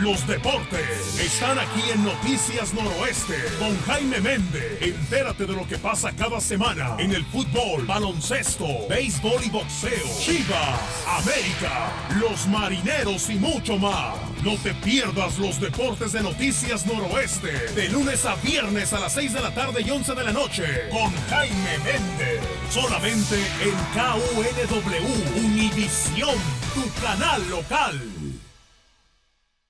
Los deportes están aquí en Noticias Noroeste con Jaime Méndez. Entérate de lo que pasa cada semana en el fútbol, baloncesto, béisbol y boxeo. Chivas, América, los marineros y mucho más. No te pierdas los deportes de Noticias Noroeste de lunes a viernes a las 6 de la tarde y 11 de la noche con Jaime Méndez. Solamente en KUNW Univisión, tu canal local.